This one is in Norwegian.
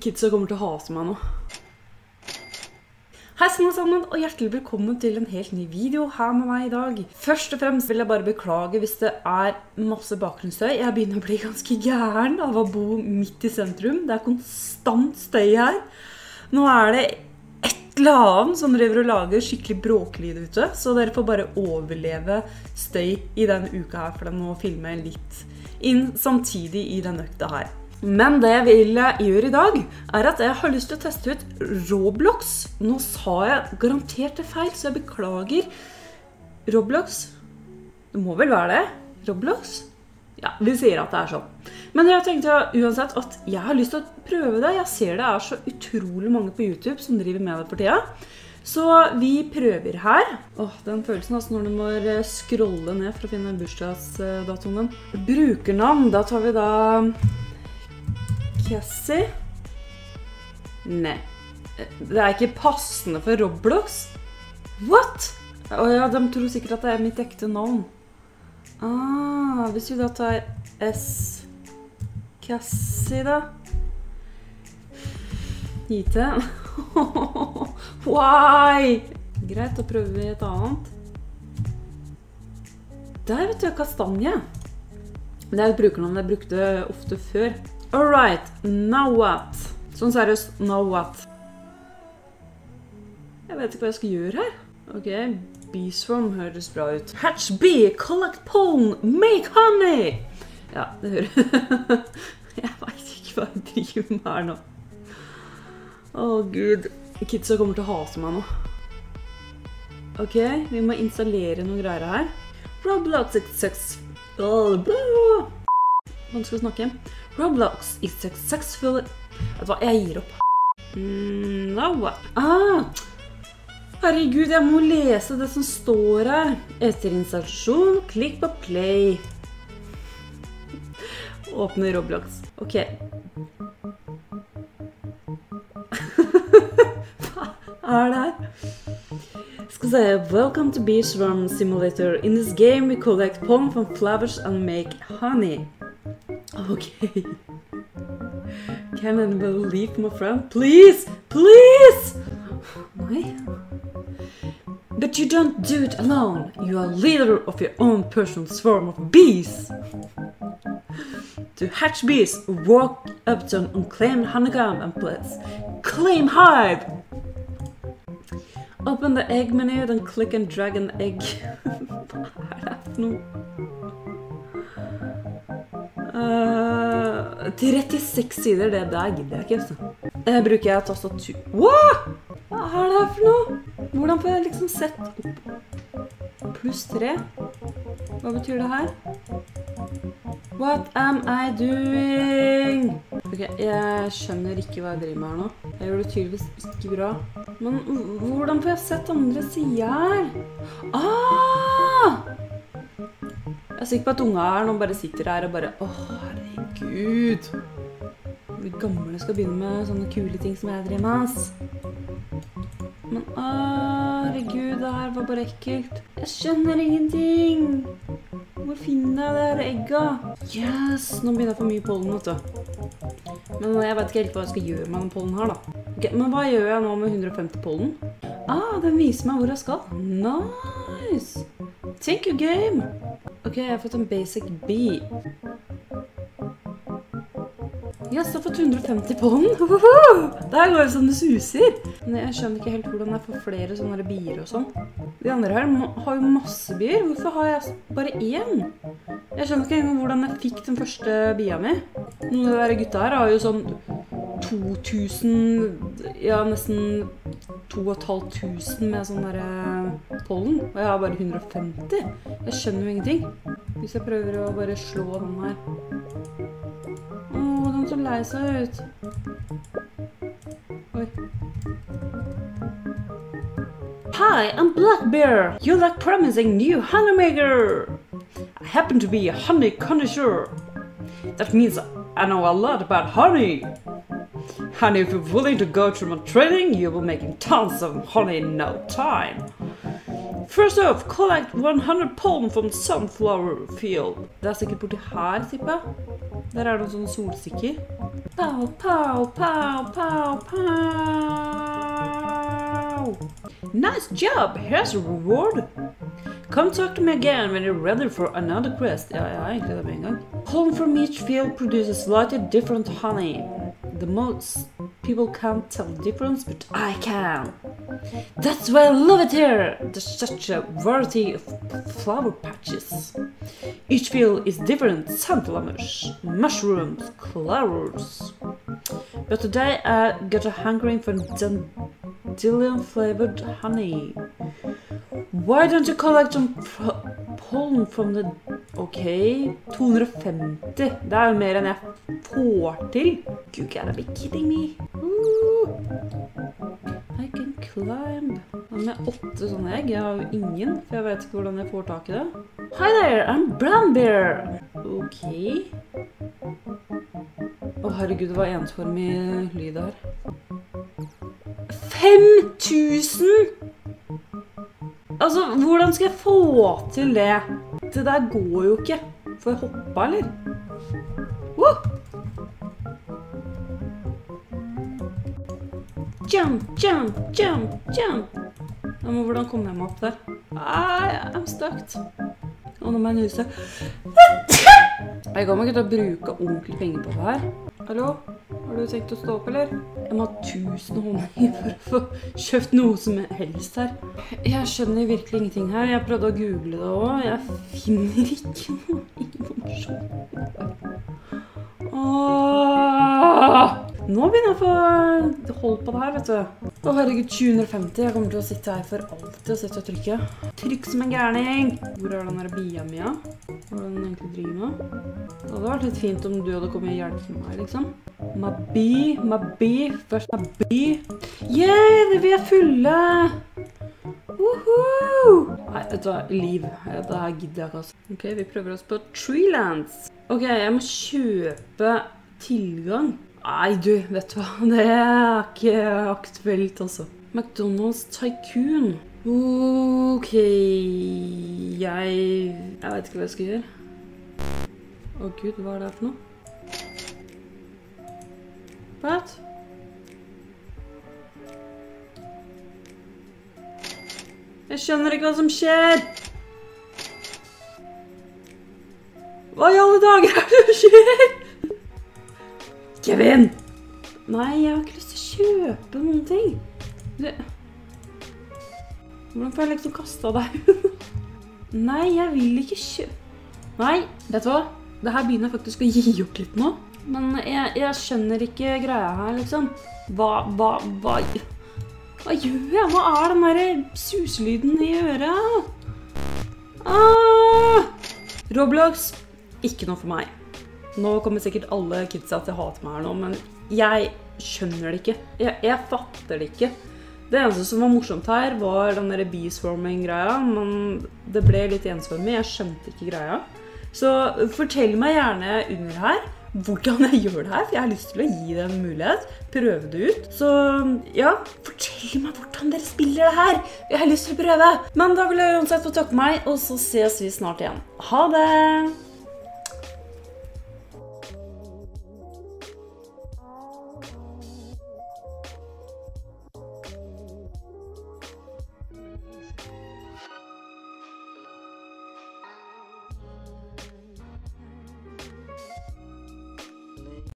Kidsa kommer til å hate meg nå. Hei sammen, og hjertelig velkommen til en helt ny video her med meg i dag. Først og fremst vil jeg bare beklage hvis det er masse bakgrunnsstøy. Jeg begynner å bli ganske gæren av å bo midt i sentrum. Det er konstant støy her. Nå er det et eller annet som driver og lager skikkelig bråklyd ute, så dere får bare overleve støy i denne uka her, for jeg må filme litt inn samtidig i denne økta her. Men det jeg vil gjøre i dag, er at jeg har lyst til å teste ut Roblox. Nå sa jeg garantert det feil, så jeg beklager. Roblox? Det må vel være det? Roblox? Ja, vi sier at det er sånn. Men jeg tenkte uansett at jeg har lyst til å prøve det. Jeg ser det er så utrolig mange på YouTube som driver med det for tida. Så vi prøver her. Åh, den følelsen altså når du må scrolle ned for å finne bursdagsdatoen din. Brukernavn, da tar vi da Cassie. Nei. Det er ikke passende for Roblox. What? Å ja, de tror sikkert at det er mitt ekte navn. Ah, hvis vi da tar S Cassie, da. IT. Why? Greit, da prøver vi et annet. Der, vet du, kastanje. Det er et brukernavn jeg brukte ofte før. All right, now what? Sånn seriøst, now what? Jeg vet ikke hva jeg skal gjøre her. Ok, Beeswarm høres bra ut. Hatch bee, collect pollen, make honey! Ja, det hører Jeg veit ikke hva jeg driver med her nå. Å, gud. Kidsa kommer til å hate meg nå. Ok, vi må installere noen greier her. Roblox sucks. Vanskelig å snakke. Roblox is successful Vet du hva, jeg gir opp. Mm, what? Ah! Herregud, jeg må lese det som står her. Etter installasjon, klikk på play. Åpne Roblox. Ok. Hva er det her? Skal vi se Welcome to Beach Beachworm Simulator. In this game we collect pollen from flowers and make honey. Ok. Can anyone leave my friend? Please! Please! Nei. But you don't do it alone. You are leader of your own personal swarm of bees. To hatch bees, walk up to an unclaimed honeycomb and press claim hive. Open the egg menu, then click and drag an egg. Det for noe? Uh, 36 sider, det der gidder jeg ikke. Altså. Uh, bruker jeg tastatur Wow! Hva er det her for noe? Hvordan får jeg liksom sett opp pluss 3? Hva betyr det her? What am I doing? Ok, Jeg skjønner ikke hva jeg driver med her nå. Jeg gjør det tydeligvis ikke bra. Men hvordan får jeg sett andre sider? her? Ah! Er sikker på at nå bare sitter her og bare Å, herregud. De gamle skal begynne med sånne kule ting som jeg driver med. ass. Men å, herregud, det her var bare ekkelt. Jeg skjønner ingenting. Hvor finner jeg det her egga? Yes, nå begynner jeg å få mye pollen, vet du. Men jeg vet ikke helt hva jeg skal gjøre med den pollen her, da. Okay, men hva gjør jeg nå med 150 pollen? Ah, den viser meg hvor jeg skal. Nice! Thank you, game! Ok, jeg har fått en basic B. Yes, jeg har fått 150 pollen. Der går det som det suser. Men jeg skjønner ikke helt hvordan jeg får flere sånne bier og sånn. De andre her har jo masse bier. Hvorfor har jeg bare én? Jeg skjønner ikke engang hvordan jeg fikk den første bia mi. Noen av de gutta her har jo sånn 2000 Ja, nesten 2500 med sånn derre pollen. Og jeg har bare 150. Jeg skjønner jo ingenting. Hvis jeg prøver å bare slå den her. Å, så lei seg ut. Oi. Hi, I'm Black Bear. You look promising new honeymaker. I happen to be a honey connoisseur. That means I know a lot about honey. And if you're willing to go through my training, you will be making tons of honey in no time. First off, collect 100 pollen from the sunflower field. Det er sikkert borti her, tipper jeg. Der er det noen sånne solsikker. Pow, pow, pow, pow, pow. Nice job! Here's a reward. Come talk to me again when you're ready for another quest. Ja, har egentlig det med en gang. Pollen from each field produces slightly different honey. The most people can't tell the difference, but I can. That's why I love it here. There's such a variety of flower patches. Each field is different sunflowers, mushrooms, clovers. But today I got a hankering for dandelion flavored honey. Why don't you collect some pollen from the Ok, 250. Det er jo mer enn jeg får til. You gotta be kidding me. Ooh. I can climb. Hva med åtte sånne egg? Jeg har jo ingen, for jeg vet ikke hvordan jeg får tak i det. Hi there, I'm Brown Bear. Ok. Å herregud, det var ensformig lyd her. 5000! Altså, hvordan skal jeg få til det? Det der går jo ikke. Får jeg hoppe, eller? Woo! Jump, jump, jump, jump. Ja, men hvordan kommer jeg meg opp der? Ah, I'm stuck. Og nå må jeg nuse. Jeg kommer ikke til å bruke ordentlig penger på det her. Hallo? Har du tenkt å stå opp, eller? Jeg må ha tusen honninger for å få kjøpt noe som helst her. Jeg skjønner virkelig ingenting her. Jeg prøvde å google det òg. Jeg finner ikke noe informasjon. Åh! Nå begynner jeg å få holdt på det her, vet du. Å herregud, 750. Jeg kommer til å sitte her for alltid og sitte og trykke. Trykk som en gærning. Hvor er den der bia mi, da? Hva er den egentlig driver med? Det hadde vært litt fint om du hadde kommet og hjulpet meg, liksom. My bee, my bee, først my bee. Yeah, vi er fulle! Woohoo! Nei, vet du hva, liv. Dette gidder jeg ikke, altså. Ok, vi prøver oss på Treelands. Ok, jeg må kjøpe tilgang. Nei, du, vet du hva. Det er ikke aktuelt, altså. McDonald's Tycoon. Ok Jeg Jeg vet ikke hva jeg skal gjøre. Å gud, hva er det her for noe? What? Jeg skjønner ikke hva som skjer. Hva i alle dager er det som skjer? Kevin! Nei, jeg har ikke lyst til å kjøpe noen ting. Det... Hvordan får jeg liksom kasta deg? Nei, jeg vil ikke kjøpe Nei, vet du hva? Det her begynner jeg faktisk å gi opp litt nå. Men jeg, skjønner ikke greia her, liksom. Hva, hva, hva Hva gjør jeg? Hva er den derre suselyden i øret? Ah! Roblox, ikke noe for meg. Nå kommer sikkert alle kidsa til å hate meg her nå, men jeg skjønner det ikke. Jeg, jeg fatter det ikke. Det eneste som var morsomt her, var den der beeswarming-greia, men det ble litt ensformig. Jeg skjønte ikke greia. Så fortell meg gjerne under her hvordan jeg gjør det her, for jeg har lyst til å gi det en mulighet. Prøve det ut. Så ja, fortell meg hvordan dere spiller det her. Jeg har lyst til å prøve. Men da vil jeg uansett få takke meg, og så ses vi snart igjen. Ha det!